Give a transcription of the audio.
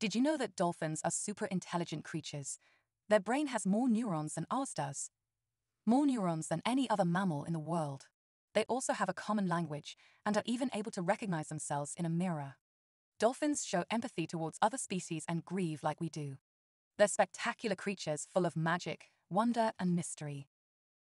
Did you know that dolphins are super intelligent creatures? Their brain has more neurons than ours does. More neurons than any other mammal in the world. They also have a common language and are even able to recognize themselves in a mirror. Dolphins show empathy towards other species and grieve like we do. They're spectacular creatures full of magic, wonder, and mystery.